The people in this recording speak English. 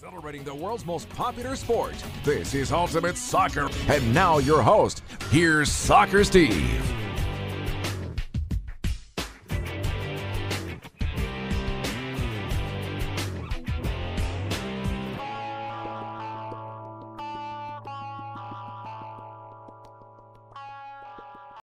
Celebrating the world's most popular sport. This is Ultimate Soccer. And now your host, here's Soccer Steve.